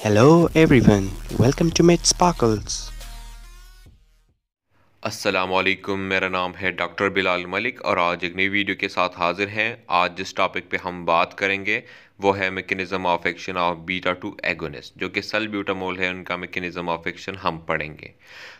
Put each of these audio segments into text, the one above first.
Hello everyone, welcome to Med Sparkles. असलकुम मेरा नाम है डॉक्टर बिलाल मलिक और आज एक नई वीडियो के साथ हाजिर हैं। आज जिस टॉपिक पे हम बात करेंगे वो है mechanism of action of beta two agonist जो कि सलब्यूटामोल है उनका मैकेनिज़्म ऑफ़ एक्शन हम पढ़ेंगे।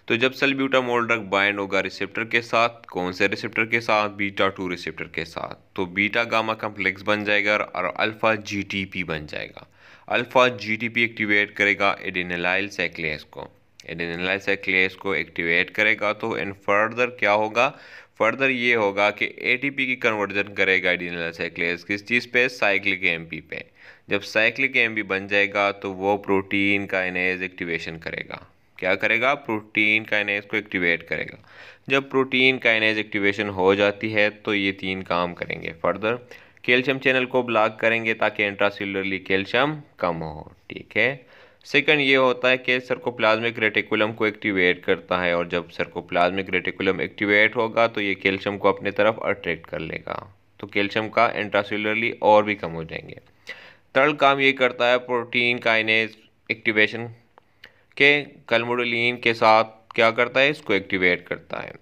तो जब सलब्यूटामोल ड्रग बाइंड होगा रिसेप्टर के साथ कौन से रिसेप्टर के साथ? बीटा टू रिसेप्टर के साथ। तो बीटा गामा कम्प्लेक्स बन जाएगा और अल्फ़ा जीटीपी बन जाएगा। अल्फ़ा जी एक्टिवेट करेगा एडिनलाइल साइक्लेस को। एडेनिलाइसाइक्लेस को एक्टिवेट करेगा तो इन फर्दर क्या होगा? फर्दर ये होगा कि एटीपी की कन्वर्जन करेगा एडिनलाइसाइक्लेस किस चीज़ पे? साइक्लिक एमपी पे। जब साइक्लिक एमपी बन जाएगा तो वो प्रोटीन का इनेज एक्टिवेशन करेगा। क्या करेगा? प्रोटीन काइनेज को एक्टिवेट करेगा। जब प्रोटीन काइनेज एक्टिवेशन हो जाती है तो ये तीन काम करेंगे। फर्दर कैल्शियम चैनल को ब्लॉक करेंगे ताकि इंट्रासेलुलरली कैल्शियम कम हो, ठीक है? सेकंड ये होता है कि सर्कोप्लाज्मिक रेटिकुलम को एक्टिवेट करता है और जब सर्कोप्लाज्मिक रेटिकुलम एक्टिवेट होगा तो ये कैल्शियम को अपने तरफ़ अट्रैक्ट कर लेगा। तो कैल्शियम का इंट्रासेलुलरली और भी कम हो जाएँगे। थर्ड काम ये करता है प्रोटीन काइनेज एक्टिवेशन के कलमोडोलिन के साथ क्या करता है? इसको एक्टिवेट करता है।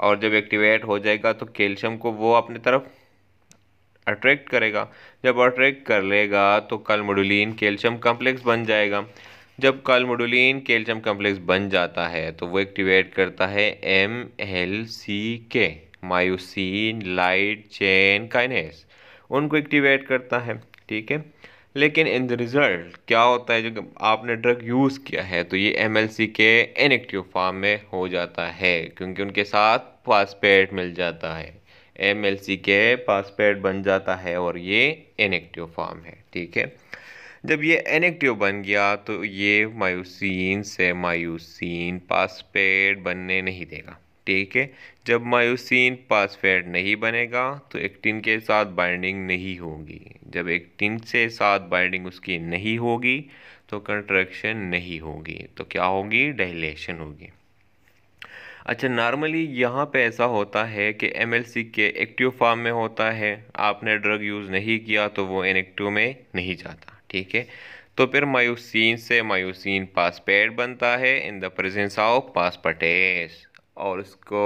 और जब एक्टिवेट हो जाएगा तो कैल्शियम को वो अपने तरफ़ अट्रैक्ट करेगा। जब अट्रैक्ट कर लेगा तो कल मोडुलिन कैल्शियम कम्प्लेक्स बन जाएगा। जब कल मोडुलिन कैल्शियम कम्प्लेक्स बन जाता है तो वो एक्टिवेट करता है M L C K myosin, light chain kinase उनको एक्टिवेट करता है, ठीक है? लेकिन इन द रिज़ल्ट क्या होता है? जो आपने ड्रग यूज़ किया है तो ये एम एल सी के इनएक्टिव फॉर्म में हो जाता है, क्योंकि उनके साथ फास्पेट मिल जाता है। एम एल सी के पासपेट बन जाता है और ये इनएक्टिव फॉर्म है, ठीक है? जब ये इनएक्टिव बन गया तो ये मायूसिन से मायूसिन पासपेट बनने नहीं देगा, ठीक है? जब मायूसिन पासपेट नहीं बनेगा तो एक्टिन के साथ बाइंडिंग नहीं होगी। जब एक्टिन से साथ बाइंडिंग उसकी नहीं होगी तो कंट्रैक्शन नहीं होगी तो क्या होगी? डायलेशन होगी। अच्छा नॉर्मली यहाँ पे ऐसा होता है कि एमएलसी के एक्टिव फॉर्म में होता है। आपने ड्रग यूज़ नहीं किया तो वो इनएक्टिव में नहीं जाता, ठीक है? तो फिर मायूसिन से मायूसिन पासपेट बनता है in the presence of phosphatase और उसको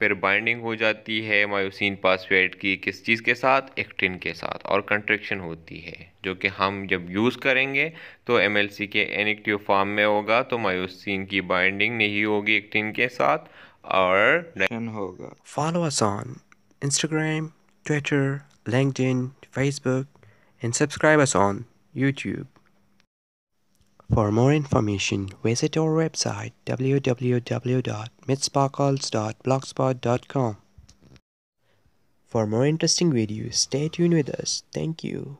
फिर बाइंडिंग हो जाती है मायोसिन पासपेट की किस चीज़ के साथ? एक्टिन के साथ और कंट्रेक्शन होती है, जो कि हम जब यूज़ करेंगे तो एमएलसी के एनिक्टिव फॉर्म में होगा तो मायोसिन की बाइंडिंग नहीं होगी एक्टिन के साथ और होगा। Follow us on Instagram Twitter LinkedIn Facebook and subscribe us on YouTube For more information, visit our website www.midsparkles.blogspot.com. For more interesting videos, stay tuned with us. Thank you.